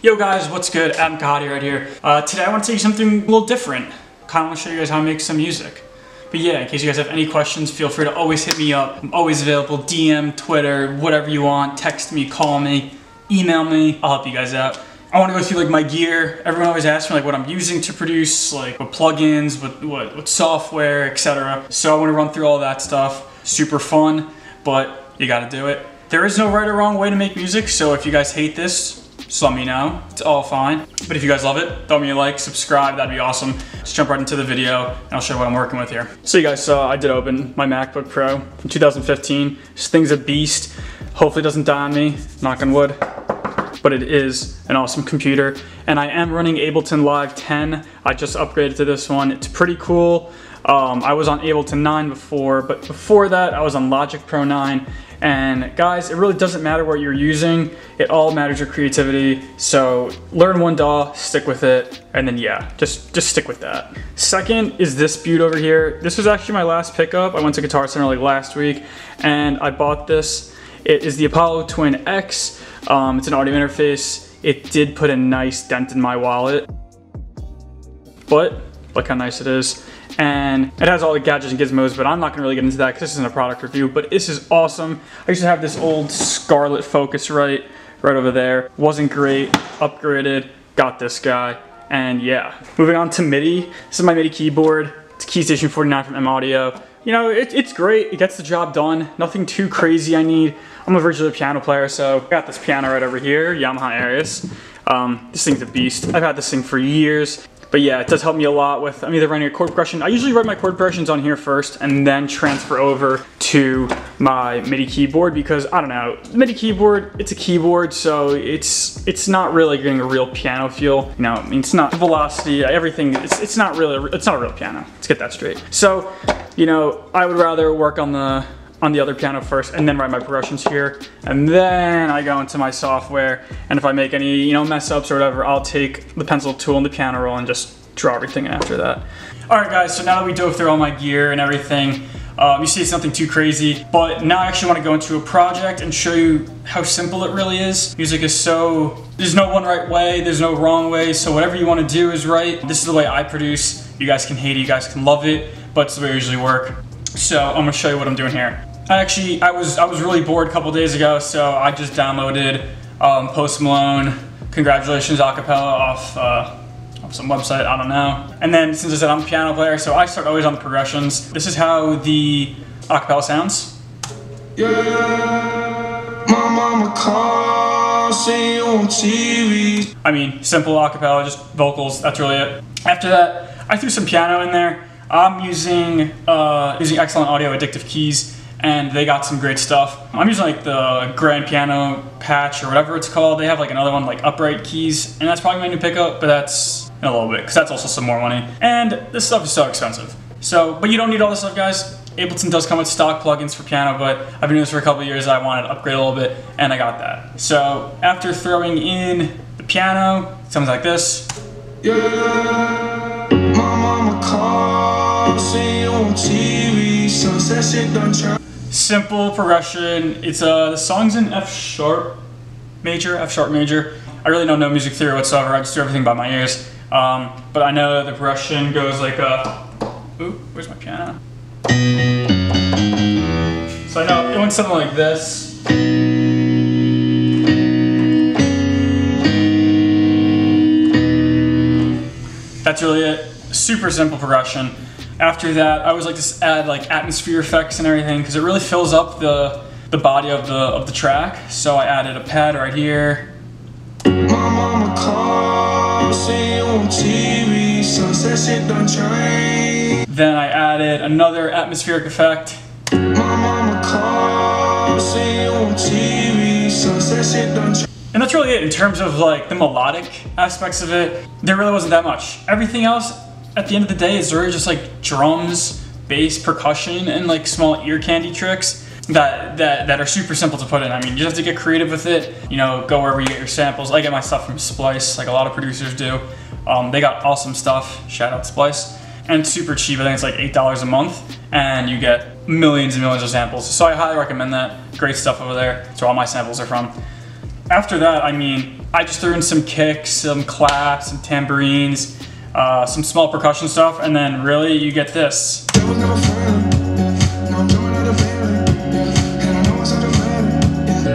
Yo guys, what's good? Kahati right here. Uh, today I want to tell you something a little different. Kind of want to show you guys how I make some music. But yeah, in case you guys have any questions, feel free to always hit me up. I'm always available, DM, Twitter, whatever you want. Text me, call me, email me. I'll help you guys out. I want to go through like my gear. Everyone always asks me like what I'm using to produce, like what plugins, what, what, what software, etc. So I want to run through all that stuff. Super fun, but you gotta do it. There is no right or wrong way to make music, so if you guys hate this, just let me know. It's all fine. But if you guys love it, throw me a like, subscribe, that'd be awesome. Let's jump right into the video and I'll show you what I'm working with here. So you guys saw I did open my MacBook Pro from 2015. This thing's a beast. Hopefully doesn't die on me, knock on wood. But it is an awesome computer. And I am running Ableton Live 10. I just upgraded to this one. It's pretty cool. Um, I was on Ableton 9 before, but before that I was on Logic Pro 9 and guys, it really doesn't matter what you're using. It all matters your creativity. So learn one DAW, stick with it, and then yeah, just, just stick with that. Second is this beaut over here. This was actually my last pickup. I went to Guitar Center like last week and I bought this. It is the Apollo Twin X. Um, it's an audio interface. It did put a nice dent in my wallet, but look how nice it is and it has all the gadgets and gizmos, but I'm not gonna really get into that because this isn't a product review, but this is awesome. I used to have this old Scarlett Focusrite right right over there. Wasn't great, upgraded, got this guy, and yeah. Moving on to MIDI. This is my MIDI keyboard. It's a Keystation 49 from M Audio. You know, it, it's great, it gets the job done. Nothing too crazy I need. I'm a virtual piano player, so I got this piano right over here, Yamaha Arius. Um, this thing's a beast. I've had this thing for years. But yeah, it does help me a lot with, I'm either writing a chord progression. I usually write my chord progressions on here first and then transfer over to my MIDI keyboard because I don't know, MIDI keyboard, it's a keyboard, so it's it's not really getting a real piano feel. You know, I mean, it's not velocity, everything, it's, it's not really, it's not a real piano. Let's get that straight. So, you know, I would rather work on the on the other piano first and then write my progressions here. And then I go into my software and if I make any, you know, mess ups or whatever, I'll take the pencil tool and the piano roll and just draw everything after that. All right guys, so now that we dove through all my gear and everything, um, you see it's nothing too crazy, but now I actually want to go into a project and show you how simple it really is. Music is so, there's no one right way, there's no wrong way, so whatever you want to do is right. This is the way I produce. You guys can hate it, you guys can love it, but it's the way I usually work. So I'm gonna show you what I'm doing here. I actually, I was I was really bored a couple days ago, so I just downloaded um, Post Malone, Congratulations Acapella off, uh, off some website, I don't know. And then since I said I'm a piano player, so I start always on the progressions. This is how the acapella sounds. Yeah, my mama calls, see you on TV. I mean, simple acapella, just vocals, that's really it. After that, I threw some piano in there. I'm using, uh, using XLN Audio Addictive Keys and they got some great stuff. I'm using like the grand piano patch or whatever it's called. They have like another one like upright keys and that's probably my new pickup, but that's a little bit because that's also some more money. And this stuff is so expensive. So, but you don't need all this stuff guys. Ableton does come with stock plugins for piano, but I've been doing this for a couple years. I wanted to upgrade a little bit and I got that. So after throwing in the piano, something like this. Yeah, my mama calls, see you on TV, shit done simple progression. It's uh, the song's in F sharp major, F sharp major. I really don't know music theory whatsoever. I just do everything by my ears. Um, but I know the progression goes like uh, ooh, where's my piano? So I know it went something like this. That's really it. Super simple progression. After that, I always like to add like atmosphere effects and everything because it really fills up the the body of the of the track. So I added a pad right here. Then I added another atmospheric effect. And that's really it in terms of like the melodic aspects of it. There really wasn't that much. Everything else at the end of the day, it's really just like drums, bass, percussion, and like small ear candy tricks that, that, that are super simple to put in. I mean, you just have to get creative with it, you know, go wherever you get your samples. I get my stuff from Splice, like a lot of producers do. Um, they got awesome stuff, shout out Splice. And super cheap, I think it's like $8 a month, and you get millions and millions of samples. So I highly recommend that. Great stuff over there. That's where all my samples are from. after that, I mean, I just threw in some kicks, some claps, some tambourines, uh, some small percussion stuff, and then really you get this.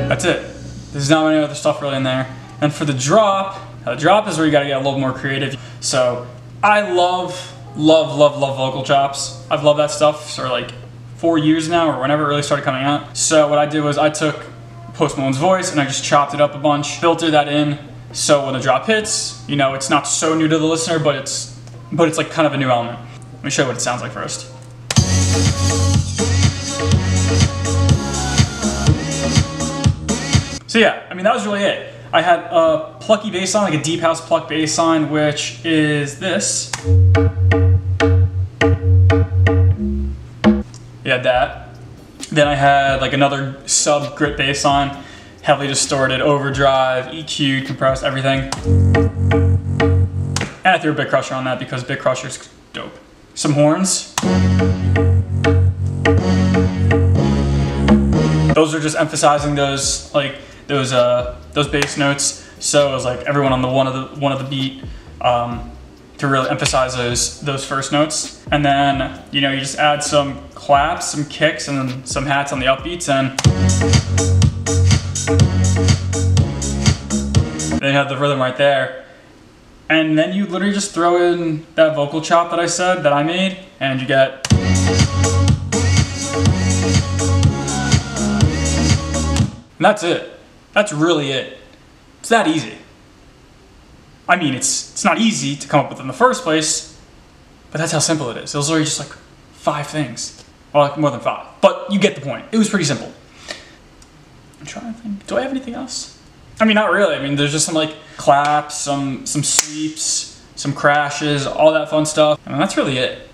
That's it. There's not any other stuff really in there. And for the drop, the drop is where you gotta get a little more creative. So I love, love, love, love vocal chops. I've loved that stuff for like four years now or whenever it really started coming out. So what I did was I took Post Malone's voice and I just chopped it up a bunch, filtered that in. So when the drop hits, you know, it's not so new to the listener, but it's, but it's like kind of a new element. Let me show you what it sounds like first. So yeah, I mean, that was really it. I had a plucky bass line, like a deep house pluck bass line, which is this. Had that. Then I had like another sub grit bass line, heavily distorted, overdrive, EQ'd, compressed, everything. And I threw a bit crusher on that because bit crusher's dope. Some horns. Those are just emphasizing those like those uh, those bass notes. So it was like everyone on the one of the one of the beat um, to really emphasize those those first notes. And then you know you just add some claps, some kicks, and then some hats on the upbeats, and then you have the rhythm right there. And then you literally just throw in that vocal chop that I said that I made, and you get. And that's it. That's really it. It's that easy. I mean, it's it's not easy to come up with in the first place, but that's how simple it is. It was literally just like five things. Well, like more than five. But you get the point. It was pretty simple. I'm trying to think. Do I have anything else? I mean, not really. I mean, there's just some like claps, some some sweeps, some crashes, all that fun stuff. I mean, that's really it.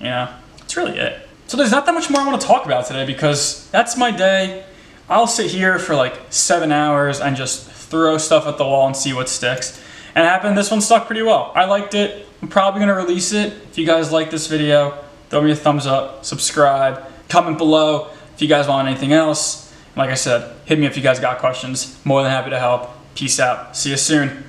Yeah, that's really it. So there's not that much more I want to talk about today because that's my day. I'll sit here for like seven hours and just throw stuff at the wall and see what sticks. And it happened, this one stuck pretty well. I liked it. I'm probably gonna release it. If you guys like this video, throw me a thumbs up, subscribe, comment below if you guys want anything else. Like I said, hit me if you guys got questions. More than happy to help. Peace out. See you soon.